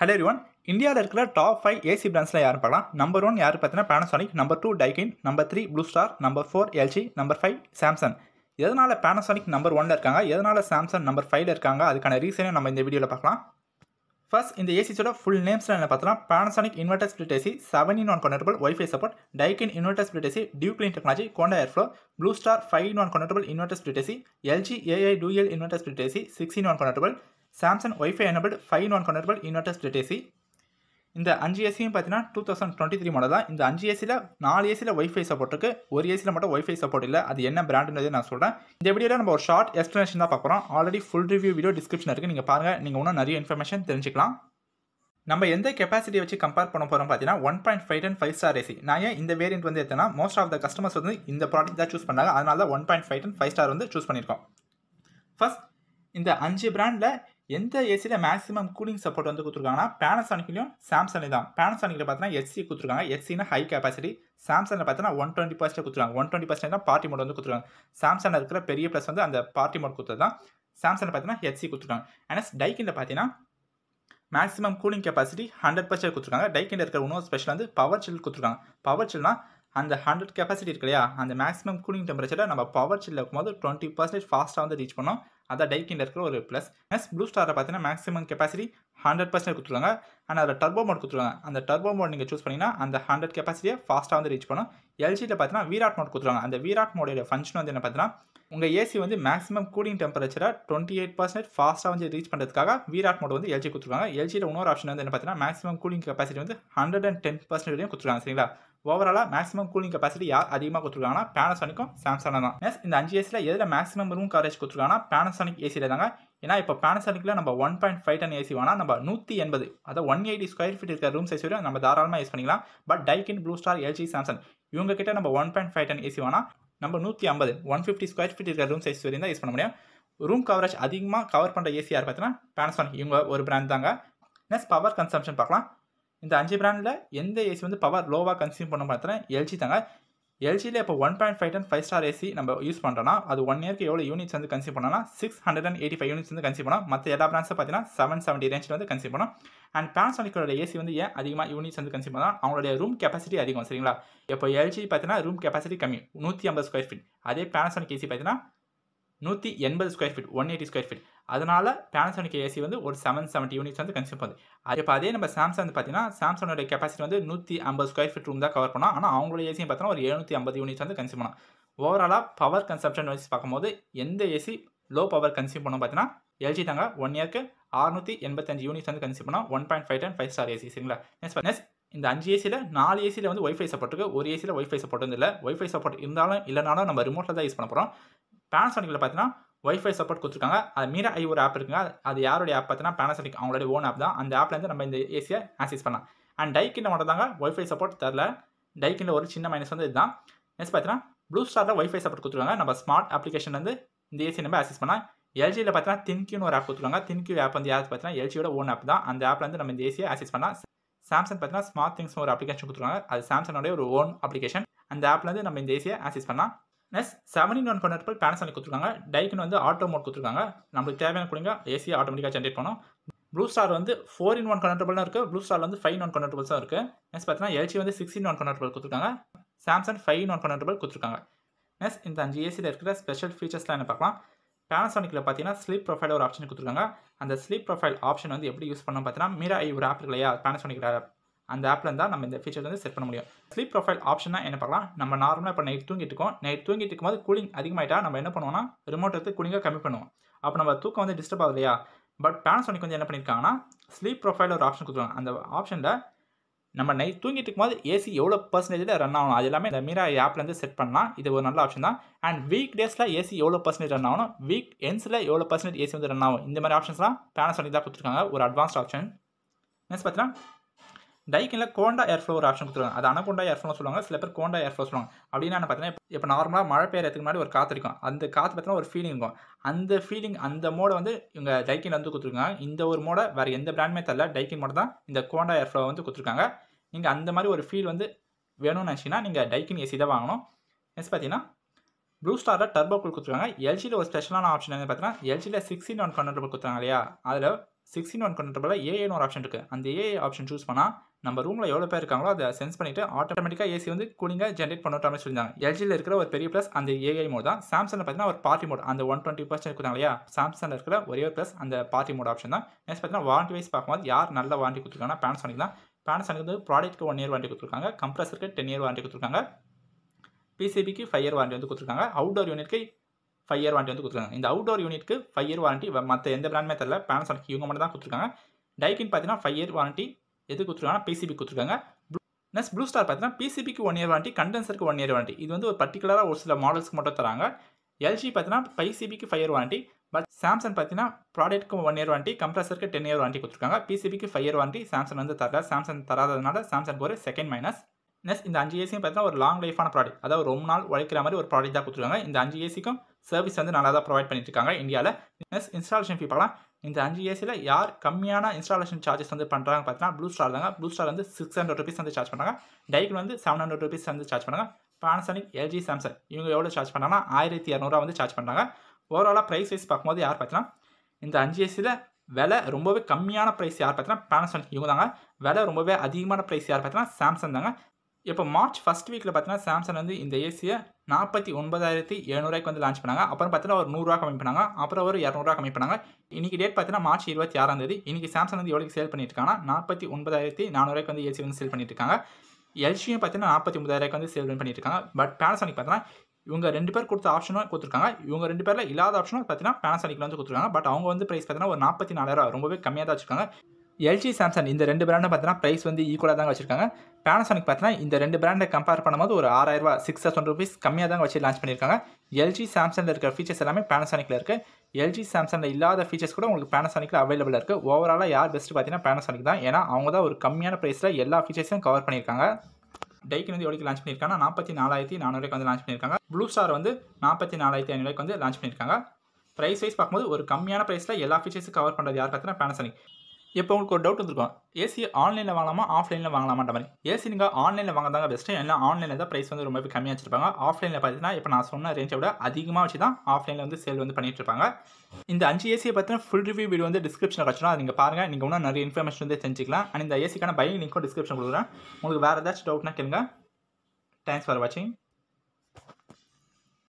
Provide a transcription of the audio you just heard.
Hello one இந்தியாவில் இருக்கிற top five AC பிராண்ட்ஸில் யார் பார்க்கலாம். நம்பர் ஒன் யார் பார்த்தீங்கன்னா Panasonic number two Daikin number three Blue Star number four LG number five Samsung எதனால் பேனசானிக் நம்பர் ஒன்ல இருக்காங்க? எதனால் சாம்சங் நம்பர் ஃபைவ்ல இருக்காங்க? அதுக்கான ரீசனையும் நம்ம இந்த வீடியோவில் பார்க்கலாம். ஃபர்ஸ்ட் இந்த ஏசிஸோட ஃபுல் நேம்ஸில் என்ன பார்த்தோம்னா Panasonic inverter split AC seven in one convertible wifi support Daikin inverter split AC dew clean technology Coanda airflow Blue Star five in one convertible inverter split AC LG AI dual inverter split AC six in one convertible Samsung wifi enable five in one connectable inverter split AC இந்த அஞ்சு ஏசியும் பார்த்தீங்கன்னா two thousand twenty three model தான். இந்த அஞ்சு ஏசியில் நாலு ஏசியில் ஒய்ஃபை சப்போர்ட் இருக்குது ஒரு ஏசியில் மட்டும் ஒய்ஃபை சப்போர்ட் இல்லை. அது என்ன பிராண்டுன்றது நான் சொல்கிறேன் இந்த வீடியோவில் நம்ம ஒரு ஷார்ட் எக்ஸ்ப்ளனேஷன் தான் பார்க்குறோம் already full review video description இருக்குது நீங்கள் பாருங்கள் நீங்கள் இன்னும் நிறைய இன்ஃபர்மேஷன் தெரிஞ்சுக்கலாம். நம்ம எந்த கெப்பாசிட்டி வச்சு கம்பேர் பண்ண போகிறோம் பார்த்தீங்கன்னா one point five ton five star AC நான் ஏன் இந்த வேரியன்ட் வந்து எத்தனா மோஸ்ட் ஆஃப் த கஸ்டமர்ஸ் வந்து இந்த ப்ராடக்ட் தான் சூஸ் பண்ணாங்க. அதனால தான் one point five ton five star வந்து சூஸ் பண்ணியிருக்கோம். ஃபஸ்ட் இந்த அஞ்சு பிராண்டில் எந்த ஏசியில் மேக்ஸிமம் கூலிங் சப்போர்ட் வந்து கொடுத்துருக்காங்கன்னா பேனசானிக்லையும் சாம்சங் தான் பேனசானிக்கில் பார்த்தீங்கன்னா எஸ்சி கொடுத்துருக்காங்க எஸ்சினா ஹை கெப்பாசிட்டி சாம்சங்கில் பார்த்தீங்கன்னா ஒன் டுவெண்ட்டி பர்சன்ட் கொடுத்துருக்காங்க. ஒன் டுவெண்ட்டி பர்சன்ட் தான் பார்ட்டி மோட் வந்து கொடுத்துருக்காங்க. சாம்சங்கில் இருக்கிற பெரிய ப்ளஸ் வந்து அந்த பார்ட்டி மோட் கொடுத்தது தான் சாம்சங்கில் பார்த்தீங்கன்னா ஹெச்சி கொடுத்துருக்காங்க. ஆனால் டைக்கில் பார்த்தீங்கன்னா maximum cooling capacity hundred percent கொடுத்துருக்காங்க. டைக்கில் இருக்கிற இன்னொரு ஸ்பெஷல் வந்து பவர் சில் கொடுத்துருக்காங்க. பவர் சில்னா அந்த ஹண்ட்ரட் கெப்பாசிட்டி இருக்கு இல்லையா அந்த மேக்ஸிமம் கூலிங் டெம்பரேச்சரில் நம்ம பவர் சில்ல இருக்கும்போது டுவெண்ட்டி பர்சன்டேஜ் ஃபாஸ்ட்டாக வந்து ரீச் பண்ணோம். அதான் டைக்கில் இருக்கிற ஒரு ப்ளஸ் நெக்ஸ்ட் ப்ளூ ஸ்டாரை பார்த்தீங்கன்னா மேக்ஸிமம் கெப்பாசிட்டி ஹண்ட்ரட் பர்சன்ட் கொடுத்துருவாங்க. ஆனால் அதில் டர்போ மோட் கொடுத்துருவாங்க. அந்த டர்போ மோட் நீங்கள் சூஸ் பண்ணிங்கன்னா அந்த ஹண்ட்ரட் கெப்பாசிட்டியை ஃபாஸ்ட்டாக வந்து ரீச் பண்ணும். எல்ஜியில் பார்த்தீங்கன்னா வீராட் மோட் கொடுத்துருவாங்க. அந்த வீராட் மோடைய ஃபங்க்ஷன் வந்து என்ன பார்த்தீங்கன்னா உங்கள் ஏசி வந்து மேக்ஸிமம் கூலிங் டெம்பரேச்சரை டுவெண்ட்டி எயிட் பர்சன்ட் ஃபாஸ்ட்டாக வந்து ரீச் பண்ணுறதுக்காக வீராட் மோட் வந்து எல்ஜி கொடுத்துருவாங்க. எல்ஜியில் இன்னொரு ஆப்ஷன் வந்து என்ன பார்த்தீங்கன்னா மேக்ஸிமம் கூலிங் கெப்பாசிட்டி வந்து ஹண்ட்ரட் அண்ட் டென் பர்சன்ட் வரையும் சரிங்களா? ஓவராலாக மேக்ஸிமம் கூலிங் கெப்பாசிட்டி யார் அதிகமாக கொடுத்துருக்காங்கன்னா பேனசானிக்கும் சாம்சங் தான். நெக்ஸ்ட் இந்த அஞ்சு ஏசியில் எதில் மேக்ஸிமம் ரூம் கவரேஜ் கொடுத்துருக்காங்கன்னா பேனசானிக் ஏசியில் தாங்க. ஏன்னா இப்போ பேனசானிக்கில் நம்ம one point five ton AC வேணால் நம்ம நூற்றி எண்பது அதாவது ஒன் எயிட்டி ஸ்கொயர் ஃபீட் இருக்கிற ரூம் சைஸ் வரையும் நம்ம தாராளமாக யூஸ் பண்ணிக்கலாம். But Daikin Blue Star LG Samsung இவங்க கிட்ட நம்ம one point five ton AC வேணால் நம்ம நூற்றி ஐம்பது ஒன் ஃபிஃப்டி ஸ்கொயர் ஃபீட் இருக்கிற ரூம் சைஸ் வரையும் தான் யூஸ் பண்ண முடியும். ரூம் கவரேஜ் அதிகமாக கவர் பண்ணுற ஏசி யார் பார்த்தீங்கன்னா பேனசானிக் இவங்க ஒரு பிராண்ட் தாங்க. நெக்ஸ்ட் பவர் கன்சம்ஷன் பார்க்கலாம். இந்த அஞ்சு பிராண்டில் எந்த ஏசி வந்து பவர் லோவாக கன்சியூம் பண்ண பார்த்தீங்கன்னா எல்ஜி தாங்க. எல்ஜியில் இப்போ one point five ton five star AC நம்ம யூஸ் பண்ணுறோன்னா அது ஒன் இயர்க்கு எவ்வளோ யூனிட்ஸ் வந்து கன்சியூம் பண்ணோம்னா six hundred and eighty five units வந்து கன்சியூம் பண்ணோம் மற்ற எல்லா பிராண்ட்ஸும் பார்த்தீங்கன்னா செவன் செவன்ட்டி ரேஞ்சில் வந்து கன்சியூம் பண்ணோம் அண்ட் பேனசானிக்கோட ஏசி வந்து ஏன் அதிகமாக யூனிட்ஸ் வந்து கன்சியூம் பண்ணால் அவங்களுடைய ரூம் கெப்பாசிட்டி அதிகம் சரிங்களா? இப்போ எல்ஜி பார்த்தீங்கன்னா ரூம் கெப்பாசிட்டி கம்மி. நூற்றி ஐம்பது ஸ்கொயர் ஃபீட் அதே பேனசானிக் ஏசி பார்த்தீங்கன்னா நூற்றி எண்பது square feet one eighty square feet அதனால் பேனசோனிக் ஏசி வந்து ஒரு செவன் செவன்ட்டி யூனிட்ஸ் வந்து கன்சியூம் பண்ணுது. அது இப்போ அதே நம்ம சாம்சங் வந்து பார்த்தீங்கன்னா சாம்சங்கோட கெப்பாசிட்டி வந்து நூற்றி ஐம்பது ஸ்கொயர் ஃபீட் ரூம் தான் கவர் பண்ணோம். ஆனால் அவங்களோட ஏசியும் பார்த்தோன்னா ஒரு எழுநூற்றி ஐம்பது யூனிட்ஸ் வந்து கன்சியூம் பண்ணோம். ஓவராலாக பவர் கன்சப்ஷன் வச்சு பார்க்கும்போது எந்த ஏசி லோ பவர் கன்சியூம் பண்ணோம் பார்த்தீங்கன்னா எல்ஜி தாங்க ஒன் இயர்க்கு அறுநூற்றி எண்பத்தஞ்சு யூனிட்ஸ் வந்து கன்சியூம் பண்ணோம். One point five ton five star AC சரிங்களா? நெக்ஸ்ட் நெக்ஸ்ட் இந்த அஞ்சு ஏசியில் நாலு ஏசியில் வந்து ஒய்ஃபை சப்போர்ட் இருக்குது ஒரு ஏசியில் ஒய்ஃபை சப்போர்ட் வந்து இல்லை. ஒய்ஃபை சப்போர்ட் இருந்தாலும் இல்லைனாலும் நம்ம ரிமோட்டில் தான் யூஸ் பண்ண போகிறோம் பேனசோனிக்கில் பார்த்தீங்கன்னா ஒய்ஃபை சப்போர்ட் கொடுத்துருக்காங்க. அது மீரா ஐ ஒரு ஆப் இருக்குங்க. அது யாருடைய ஆப் பார்த்தீங்கன்னா பேனசானிக் அவங்களுடைய ஓன் ஆப் தான். அந்த ஆப்லேருந்து நம்ம இந்த ஏசியை ஆக்சஸ் பண்ணலாம். அண்ட் டைக்கின் மட்டும் தாங்க ஒய்ஃபை சப்போர்ட் தரல. டைக்கின் ஒரு சின்ன மைனஸ் வந்து இதுதான். நெக்ஸ்ட் பார்த்தீங்கன்னா ப்ளூ ஸ்டாரில் ஒய்ஃபை சப்போர்ட் கொடுத்துருக்காங்க. நம்ம ஸ்மார்ட் அப்ளிகேஷன் வந்து இந்த ஏசி நம்ம ஆக்சஸ் பண்ணலாம். எல்ஜியில் பார்த்தீங்கன்னா தின்கியூன்னு ஒரு ஆப் கொடுத்துருக்காங்க. தின்கியூ ஆப் வந்து யார் பார்த்தீங்கன்னா எல்ஜியோட ஓன் ஆப் தான். அந்த ஆப்லேருந்து நம்ம இந்த ஏசியை ஆக்சஸ் பண்ணலாம். சாம்சங் பார்த்தீங்கன்னா ஸ்மார்ட் திங்ஸ் ஒரு அப்ளிகேஷன் கொடுத்துருக்காங்க. அது சாம்சங்கோட ஒரு ஓன் அப்ளிகேஷன் அந்த ஆப்லேருந்து நம்ம இந்த ஏசியை ஆக்சஸ் பண்ணலாம். Next seven in one convertible Panasonic கொடுத்துருக்காங்க. டைக்குன்னு வந்து ஆட்டோ மோட் கொடுத்துருக்காங்க. நம்மளுக்கு தேவையான கொடுங்க ஏசி ஆட்டோமேட்டிக்காக ஜென்ரேட் பண்ணும். ப்ளூ ஸ்டார் வந்து ஃபோர் இன் ஒன் கன்வெர்டபிள் இருக்குது ப்ளூ ஸ்டார் வந்து ஃபைவ் இன் ஒன் தான் இருக்குது நெக்ஸ்ட் பார்த்தீங்கன்னா எல்ஜி வந்து சிக்ஸ் இன் ஒன் கன்வெர்டபிள் கொடுத்துருக்காங்க. Samsung five in one convertible கொடுத்துருக்காங்க. நெக்ஸ்ட் இந்த அஞ்சு ஏசியில் இருக்கிற ஸ்பெஷல் ஃபீச்சர்ஸ்லாம் என்ன பார்க்கலாம். பேனசானிக்கில் பார்த்தீங்கன்னா ஸ்லீப் ப்ரொஃபைல் ஒரு ஆப்ஷன் கொடுத்துருக்காங்க. அந்த ஸ்லீப் ப்ரொஃபைல் ஆப்ஷன் வந்து எப்படி யூஸ் பண்ணோம் பார்த்தீங்கன்னா மீரா ஐ ஒரு ஆப் இருக்கு இல்லையா பேனசானிக் ஆப் அந்த ஆப்பில் இருந்தால் நம்ம இந்த ஃபீச்சர் வந்து செட் பண்ண முடியும். ஸ்லீப் ப்ரொஃபைல் ஆப்ஷனாக என்ன பார்க்கலாம்? நம்ம நார்மலாக இப்போ நைட் தூங்கிட்டு இருக்கோம். நைட் தூங்கிட்டு இருக்கும்போது கூலிங் அதிகமாகிட்டா நம்ம என்ன பண்ணுவோம்னா ரிமோட் எடுத்து கூலிங்காக கம்மி பண்ணுவோம். அப்போ நம்ம தூக்கம் வந்து டிஸ்டர்ப் ஆகுது இல்லையா? பட் பேனசானிக் வந்து என்ன பண்ணியிருக்காங்கன்னா ஸ்லீப் ப்ரொஃபைல் ஒரு ஆப்ஷன் கொடுத்துருவாங்க அந்த ஆப்ஷனில் நம்ம நைட் தூங்கிட்டு இருக்கும்போது ஏசி எவ்வளோ பர்சன்டேஜில் ரன் ஆகணும்? அது எல்லாமே இந்த மீரா ஆப்லேருந்து செட் பண்ணலாம். இது ஒரு நல்ல ஆப்ஷன் தான். அண்ட் வீக் டேஸில் ஏசி எவ்வளோ பர்சன்டேஜ் ரன் ஆகணும்? வீக் எண்ட்ஸில் எவ்வளோ பர்சன்டேஜ் ஏசி வந்து ரன் ஆகும்? இந்த மாதிரி ஆப்ஷன்ஸ்லாம் பேனசானிக் தான் கொடுத்துருக்காங்க. ஒரு அட்வான்ஸ்ட் ஆப்ஷன் நெக்ஸ்ட் பார்த்தீங்கன்னா டைக்கில் கோண்டா ஏர்ஃப்ளோ ஒரு ஆப்ஷன் கொடுத்துருவாங்க அது அனகோண்டா ஏர்ஃப்ளோ சொல்லுவாங்க. சில பேர் கோண்டா ஏர்ஃப்ளோ சொல்லுவாங்க. அப்படின்னா என்ன பார்த்தீங்கன்னா இப்போ நார்மலாக மழை பெய்யறதுக்கு முன்னாடி ஒரு காற்று இருக்கும் அந்த காற்று பார்த்தீங்கன்னா ஒரு ஃபீலிங் இருக்கும். அந்த ஃபீலிங் அந்த மோடை வந்து இவங்க டைக்கின் வந்து கொடுத்துருக்காங்க. இந்த ஒரு மோடை வேறு எந்த பிராண்டுமே தரல டைக்கின் மோட தான் இந்த கோண்டா ஏர்ஃப்ளோ வந்து கொடுத்துருக்காங்க. நீங்கள் அந்த மாதிரி ஒரு ஃபீல் வந்து வேணும்னு நினச்சிங்கன்னா நீங்கள் டைக்கின் ஏசி தான் வாங்கணும். நெக்ஸ்ட் பார்த்தீங்கன்னா ப்ளூ ஸ்டாரில் டர்போ கூல் கொடுத்துருக்காங்க. எல்ஜியில் ஒரு ஸ்பெஷலான ஆப்ஷன் என்ன பார்த்தீங்கன்னா எல்ஜியில் சிக்ஸ்டின் ஒன் கன்வெர்டபிள் கொடுத்துருக்காங்க இல்லையா? அதில் சிக்ஸ்டின் ஒன் கண்ட்ரபிளில் ஏஏன்னு ஒரு ஆப்ஷன் இருக்குது அந்த ஏஏ ஆப்ஷன் சூஸ் பண்ணால் நம்ம ரூமில் எவ்வளோ பேர் இருக்காங்களோ அதை சென்ஸ் பண்ணிவிட்டு ஆட்டோமேட்டிக்காக ஏசி வந்து கூலிங்காக ஜென்ரேட் பண்ணட்டும் சொல்லியிருந்தாங்க. எல்ஜியில் இருக்கிற ஒரு பெரிய ப்ளஸ் அந்த ஏஐ மோட் தான். சாம்சங்கில் பார்த்தீங்கன்னா ஒரு பார்ட்டி மோட் அந்த ஒன் டுவெண்ட்டி பர்சன்ட் இருக்காங்க இல்லையா? சாம்சங்கில் இருக்கிற ஒரே ஒரு ப்ளஸ் அந்த பார்ட்டி மோட் ஆப்ஷன் தான். நெக்ஸ்ட் பார்த்தீங்கன்னா வாரண்டி வைஸ் பார்க்கும்போது யார் நல்ல வாரண்டி கொடுத்துருக்காங்கன்னா பேனசானிக் தான். பேனசானிக் வந்து ப்ராடக்ட்க்கு ஒன் இயர் வாரண்டி கொடுத்துருக்காங்க. கம்ப்ரஸருக்கு டென் இயர் வாரண்டி கொடுத்துருக்காங்க. பிசிபிக்கு ஃபைவ் இயர் வாரண்டி வந்து கொடுத்துருக்காங்க. அவுட்டோர் யூனிட்க்கு ஃபைவ் இயர் வாரண்டி வந்து கொடுத்துருக்காங்க. இந்த அவுட்டோர் யூனிட்க்கு ஃபைவ் இயர் வாரண்டி மற்ற எந்த பிராண்டுமே தெரியல பேனசானிக் இவங்க மட்டும் தான் கொடுத்துருக்காங்க. டைக்கின் பார்த்தீங்கன்னா ஃபைவ் இயர் வாரண்டி எது கொடுத்துருக்காங்கன்னா பிசிபி கொடுத்துருக்காங்க. நெக்ஸ்ட் ப்ளூ ஸ்டார் பார்த்தீங்கன்னா பிசிபிக்கு ஒன் இயர் வாரண்டி கண்டென்சருக்கு ஒன் இயர் வாரண்டி இது வந்து ஒரு பர்டிகுலராக ஒரு சில மாடல்ஸ்க்கு மட்டும் தராங்க. எல்ஜி பார்த்தீங்கன்னா பிசிபிக்கு five year warranty but Samsung பார்த்தீங்கன்னா ப்ராடக்ட்க்கு ஒன் இயர் வாரண்டி கம்ப்ரஸருக்கு டென் இயர் வாரண்டி கொடுத்துருக்காங்க. பிசிபிக்கு ஃபைவ் இயர் வாரண்டி சாம்சங் வந்து தரல. சாம்சங் தராததுனால சாம்சங் ஒரு செகண்ட் மைனஸ் நெக்ஸ்ட் இந்த அஞ்சு ஏசியும் பார்த்தீங்கன்னா ஒரு லாங் லைஃபான ப்ராடக்ட் அதாவது ரொம்ப நாள் உழைக்கிற மாதிரி ஒரு ப்ராடக்ட் தான் கொடுத்துருக்காங்க. இந்த அஞ்சு ஏசிக்கும் சர்வீஸ் வந்து நல்லா தான் ப்ரொவைட் பண்ணிட்டு இருக்காங்க இந்தியாவில் நெக்ஸ்ட் இன்ஸ்டாலேஷன் ஃபீ பார்க்கலாம். இந்த அஞ்சு ஏசியில் யார் கம்மியான இன்ஸ்டாலேஷன் சார்ஜஸ் வந்து பண்ணுறாங்க பார்த்தீங்கன்னா ப்ளூ ஸ்டார் தாங்க. ப்ளூ ஸ்டார் வந்து சிக்ஸ் ஹண்ட்ரட் ருபீஸ் வந்து சார்ஜ் பண்ணுறாங்க டைக்கில் வந்து செவன் ஹண்ட்ரட் ருபீஸ் வந்து சார்ஜ் பண்ணுறாங்க பானசானிக் எல்ஜி சாம்சங் இவங்க எவ்வளோ சார்ஜ் பண்ணாங்கன்னா ஆயிரத்தி இரநூறுவா வந்து சார்ஜ் பண்ணுறாங்க ஓவராலாக ப்ரைஸ் வைஸ் பார்க்கும்போது யார் பார்த்தீங்கன்னா இந்த அஞ்சு ஏசியில் விலை ரொம்பவே கம்மியான ப்ரைஸ் யார் பார்த்தீங்கன்னா பேனசானிக் இவங்க தாங்க. விலை ரொம்பவே அதிகமான ப்ரைஸ் யார் பார்த்தீங்கன்னா சாம்சங் தாங்க. இப்போ மார்ச் ஃபஸ்ட் வீக்கில் பார்த்தீங்கன்னா சாம்சங் வந்து இந்த ஏசியை நாற்பத்தி ஒன்பதாயிரத்தி எழுநூறுவாய்க்கு வந்து லான்ச் பண்ணாங்க. அப்புறம் பார்த்தீங்கன்னா ஒரு நூறுரூவா கம்மி பண்ணாங்க. அப்புறம் ஒரு இரநூறுவா கம்மி பண்ணாங்க. இன்றைக்கி டேட் பார்த்தீங்கன்னா மார்ச் இருபத்தி ஆறாம் தேதி. இன்றைக்கி சாம்சங் வந்து எவ்வளோக்கு சேல் பண்ணியிருக்காங்கன்னா நாற்பத்தி ஒன்பதாயிரத்தி நானூறுவாய்க்கு வந்து ஏசி வந்து சேல் பண்ணியிருக்காங்க எல்ஜியும் பார்த்தீங்கன்னா நாற்பத்தி ஒன்பதாயிரூவாய்க்கு வந்து சேல் பண்ணியிருக்காங்க பட் பேனசானிக் பார்த்தீங்கன்னா இவங்க ரெண்டு பேர் கொடுத்த ஆப்ஷனும் கொடுத்துருக்காங்க. இவங்க ரெண்டு பேரில் இல்லாத ஆப்ஷனும் பார்த்தீங்கன்னா பேனசானிக்கில் வந்து கொடுத்துருக்காங்க. பட் அவங்க வந்து ப்ரைஸ் பார்த்தீங்கன்னா ஒரு நாற்பத்தி நாலாயிரம் ரொம்பவே கம்மியாக தான் வச்சுருக்காங்க. எல்ஜி சாம்சங் இந்த ரெண்டு பிராண்டும் பார்த்தீங்கன்னா ப்ரைஸ் வந்து ஈக்குவலாக தாங்க வச்சிருக்காங்க. பேனசானிக் பார்த்தீங்கன்னா இந்த ரெண்டு பிராண்டை கம்பேர் பண்ணும்போது ஒரு ஆறாயிரரூபா சிக்ஸ் தௌசண்ட் ருபீஸ் கம்மியாக தாங்க வச்சு லான்ச் பண்ணியிருக்காங்க. எல்ஜி சாம்சங்கில் இருக்கிற ஃபீச்சர்ஸ் எல்லாமே பேனசானிக்கில் இருக்குது எல்ஜி சாம்சங்கில் இல்லாத ஃபீச்சர்ஸ் கூட உங்களுக்கு பேனசானிக்கில் அவைலபிள் இருக்குது ஓவராலாக யார் பெஸ்ட்டு பார்த்தீங்கன்னா பேனசானிக் தான். ஏன்னா அவங்க தான் ஒரு கம்மியான ப்ரைஸில் எல்லா ஃபீச்சர்ஸையும் கவர் பண்ணியிருக்காங்க. டைக்கு வந்து எவ்வளோக்கு லான்ச் பண்ணியிருக்காங்க நாற்பத்தி நாலாயிரத்தி நானூறுக்கு வந்து லான்ச் பண்ணியிருக்காங்க. ப்ளூ ஸ்டார் வந்து நாற்பத்தி நாலாயிரத்தி ஐநூறுக்கு வந்து லான்ச் பண்ணியிருக்காங்க. ப்ரைஸ் வைஸ் பார்க்கும்போது ஒரு கம்மியான ப்ரைஸில் எல்லா ஃபீச்சர்ஸும் கவர் பண்ணுறது யார் பார்த்தீங்கன்னா பேனசானிக் இப்போ உங்களுக்கு ஒரு டவுட் வந்துருக்கும். ஏசி ஆன்லைனில் வாங்கலாமா ஆஃப்லைனில் வாங்கலாமான்ற மாதிரி. ஏசி நீங்கள் ஆன்லைனில் வாங்க தாங்க பெஸ்ட்டு ஏன்னா ஆன்லைனில் தான் ப்ரைஸ் வந்து ரொம்பவே கம்மியாக வச்சிருப்பாங்க. ஆஃப்லைனில் பார்த்தீங்கன்னா இப்போ நான் சொன்ன ரேஞ்சை விட அதிகமாக வச்சு தான் ஆஃப்லைனில் வந்து சேல் வந்து பண்ணிட்டு இருப்பாங்க. இந்த அஞ்சு ஏசியை பற்றின ஃபுல் ரிவ்யூ வீடியோ வந்து டிஸ்கிரிப்ஷனில் கிடச்சிடும் அதை நீங்கள் பாருங்கள் நீங்கள் இன்னும் நிறைய இன்ஃபர்மேஷன் வந்து தெரிஞ்சிக்கலாம். அண்ட் இந்த ஏசிக்கான பையிங் லிங்க்கும் டிஸ்கிரிப்ஷன் கொடுக்குறேன். உங்களுக்கு வேறு ஏதாச்சும் டவுட்னா கேளுங்க. தேங்க்ஸ் ஃபார் வாட்சிங்